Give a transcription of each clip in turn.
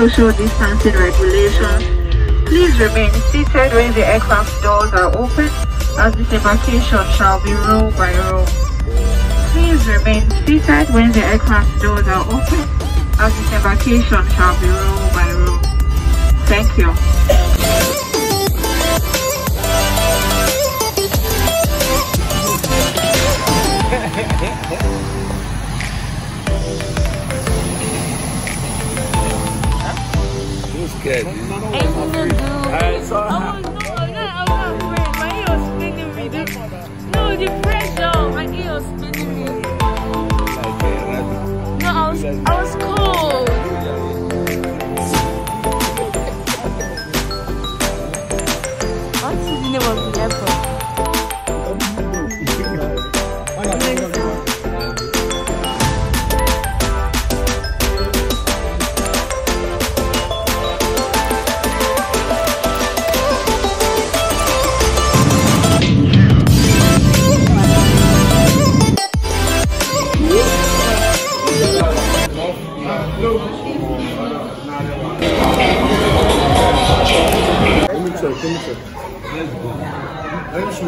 social distancing regulations. Please remain seated when the aircraft doors are open as disembarkation shall be row by row. Please remain seated when the aircraft doors are open as disembarkation shall be row by row. Thank you. Who's scared? And you do. I saw Oh no, I'm not, I'm not afraid. My ear was spinning me. The- No, the pressure. My ear was spinning me. like a rabbit. No, I was, I was cold. What's the name of the airport?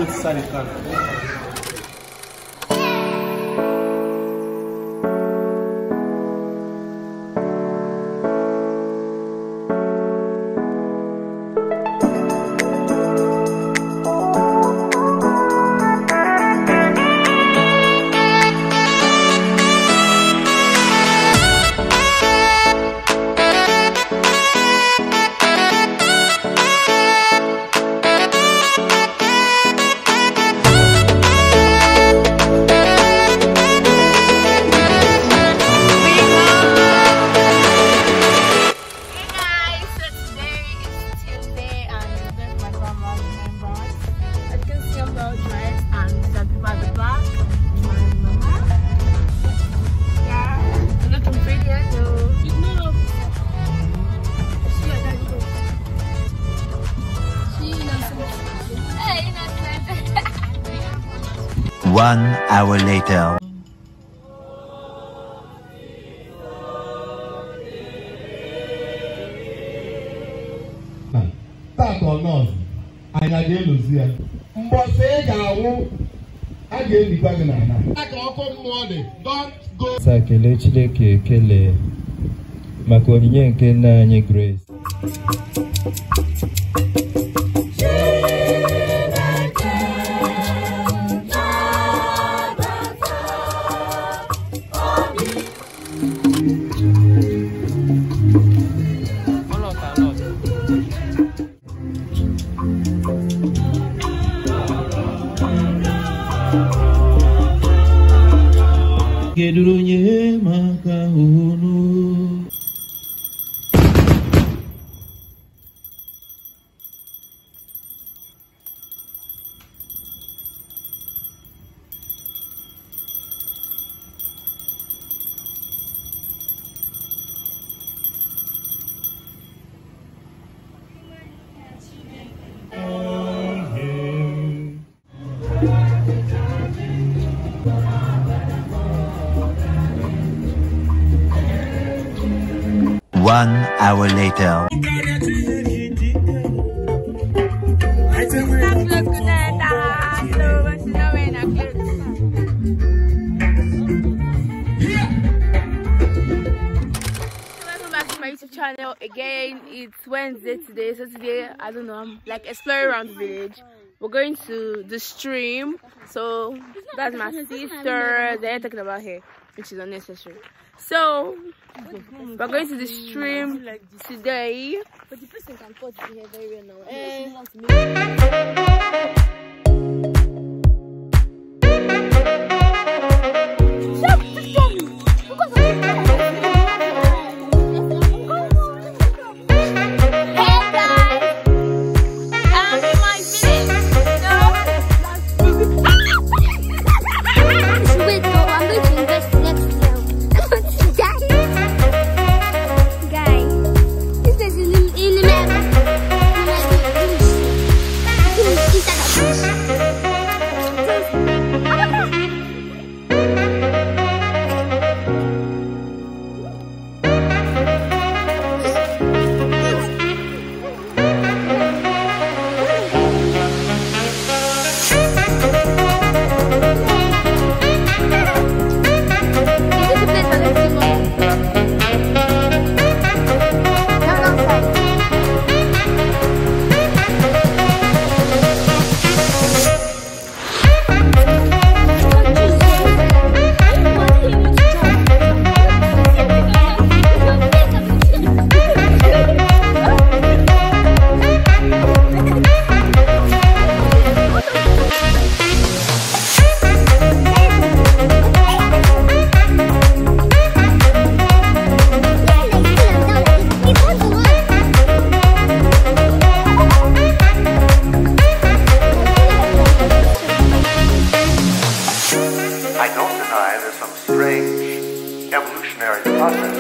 Let me One hour later. taata nọọsụ anyị a ga-elozi ya mbọsị ị ga-awụ a ga-elikwa gị n'ala aka ọkụ mmụọ dị don't go. Sa kelee Chineke ekele maka onyinye nke nna anyị Grace. One hour later. Welcome back to my YouTube channel again. It's Wednesday today, so today I don't know. I'm like exploring around the village. We're going to the stream, so that's my sister. They're talking about here, which is unnecessary. So we're going to the stream today. But the person can here very well now.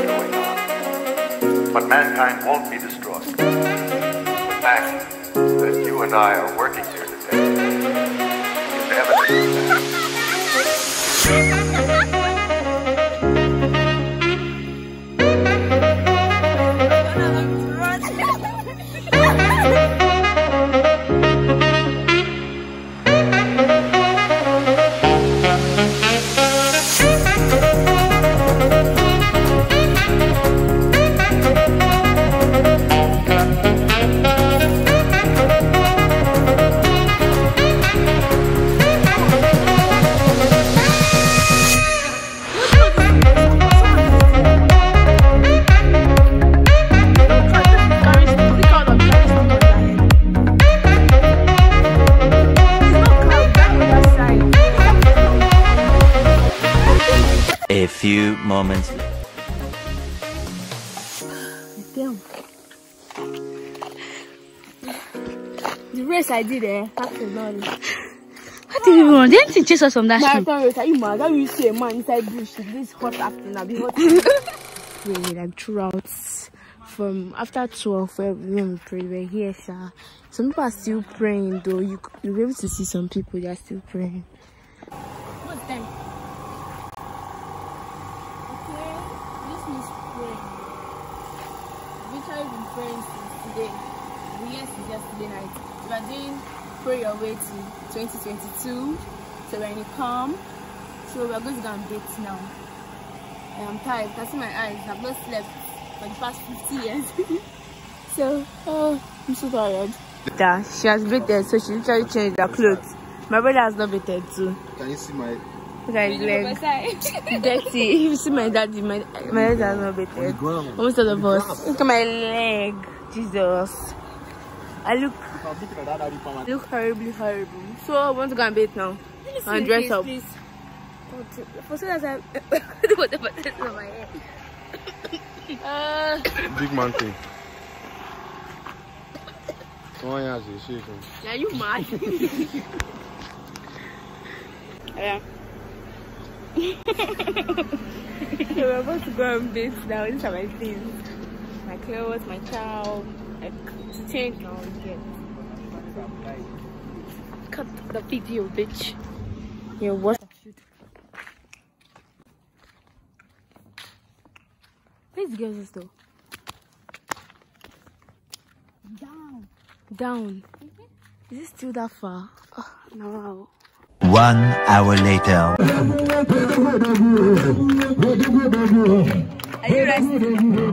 going on. But mankind won't be destroyed. The fact that you and I are working together. Moments. Damn. The race I did there, that's a lot. What did you run? Didn't you chase us from that street? Marathon race, are you mad? How you see a man inside bush in this hot afternoon? I'll be hot. yeah, like throughout from after 12 when we pray, we're here, sha. Some people are still praying though. You you'll be able to see some people they are still praying. What's time? Okay, this means praying. Literally been today. We yes yesterday night. We are doing pray your way to 2022. So we're come. So we are going to go and date now. I am tired. You can see my eyes. I've not slept for the past 50 years. so, oh, I'm so tired. Yeah, she has bathed, so she literally changed her clothes. My brother has not bathed too. Can you see my Look at his leg. Dirty. If you see my daddy, my, my daddy has not bathed. Almost all of us. Look at my leg. Jesus. I look I look horribly horrible. So I want to go and bathe now. And dress up. For so that I whatever on my head. Uh, Big man thing. One has a shaking. are you mad? yeah. we're about to go and bathe now. These are my things. My clothes, my towel, like, to change now. Get. Cut the video, bitch. Yeah, what? Where's girls though? Down. Down. Is it still that far? Oh, no. One hour later. Are you resting?